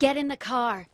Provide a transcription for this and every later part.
Get in the car.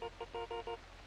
Thank you.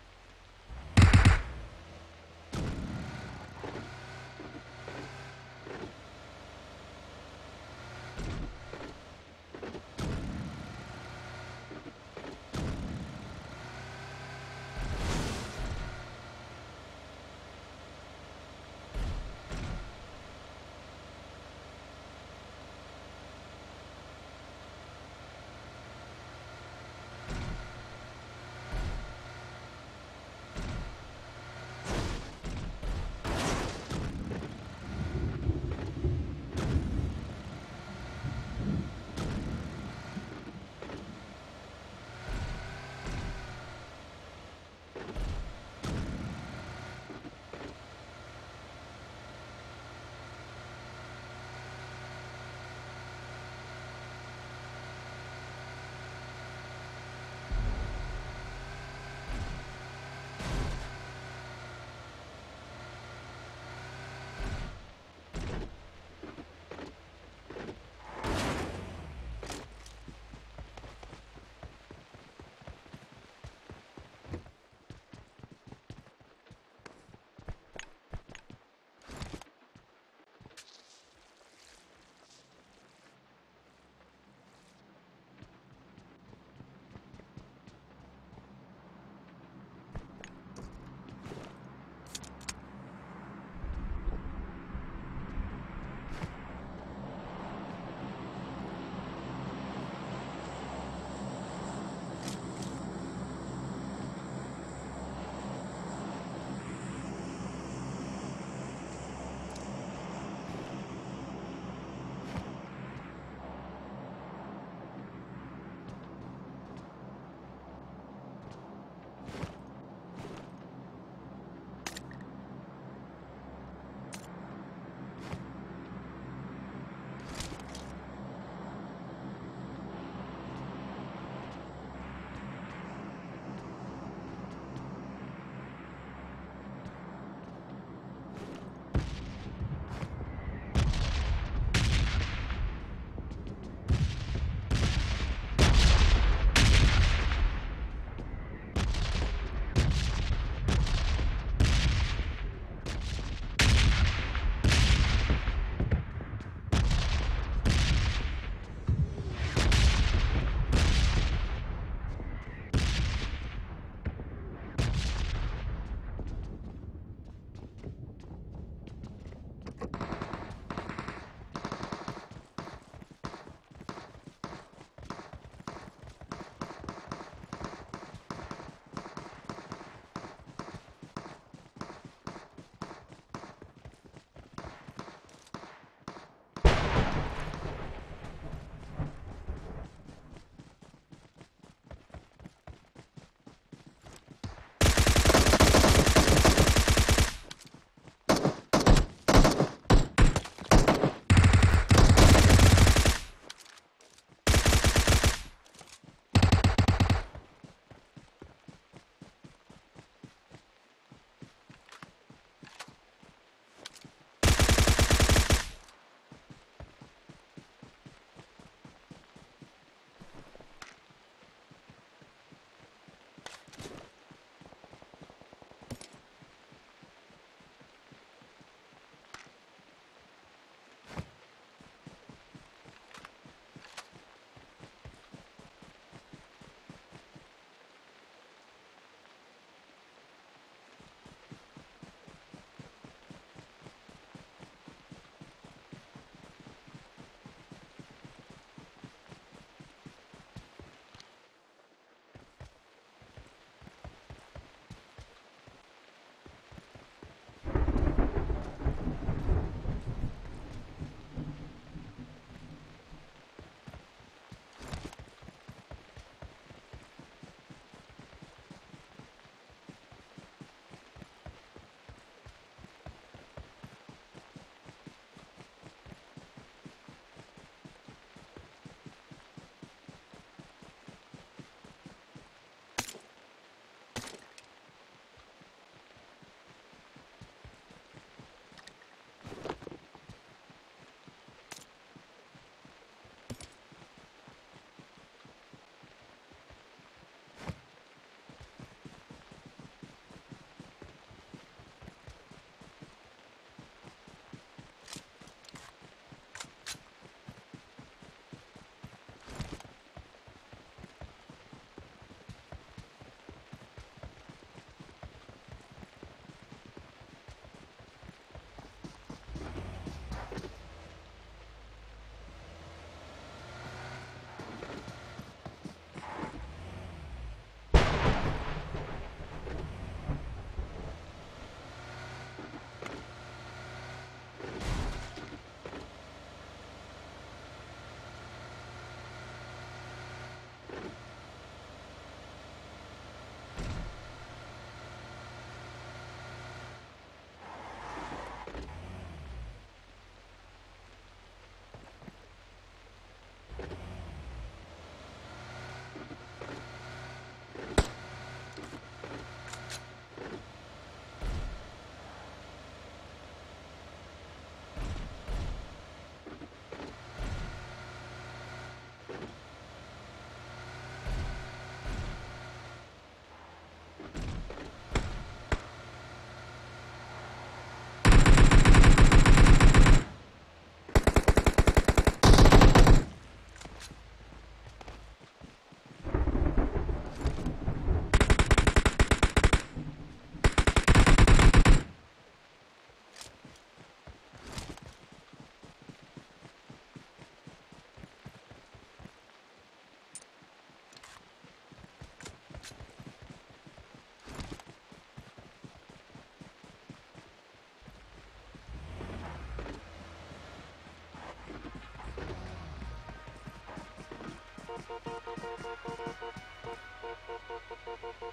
Thank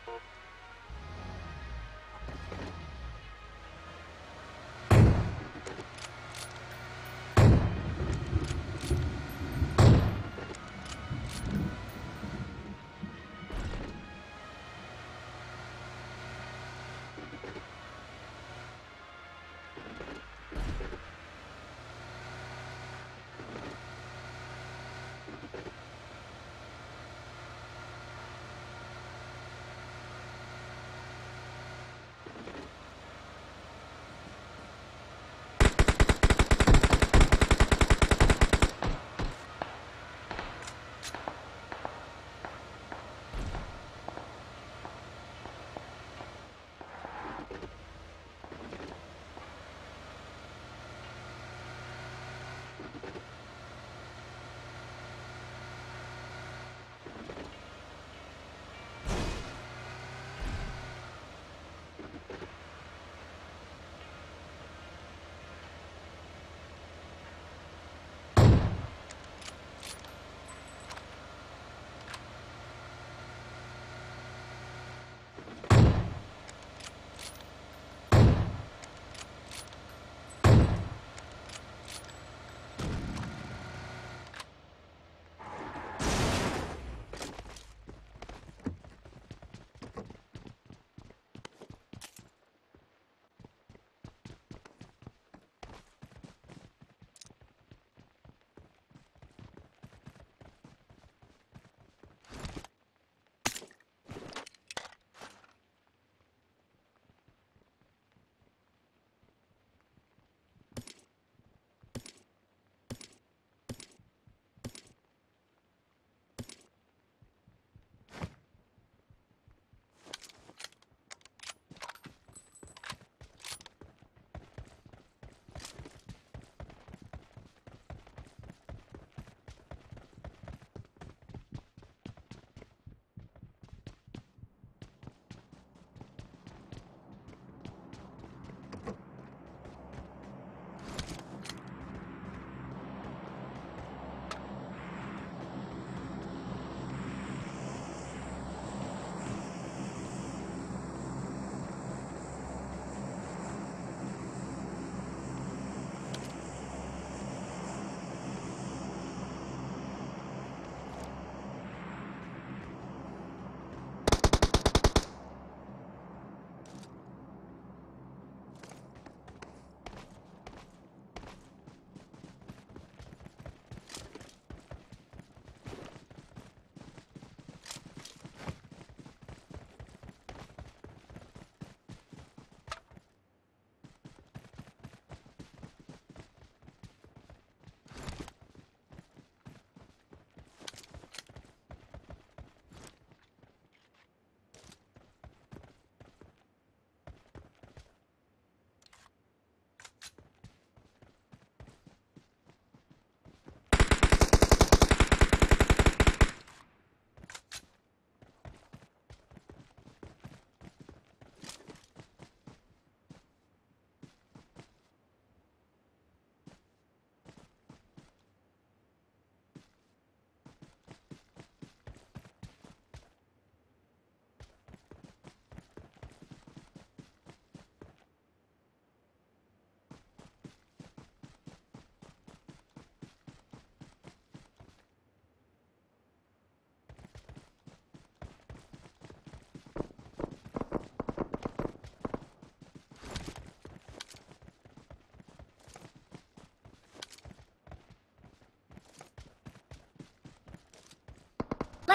you.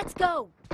Let's go!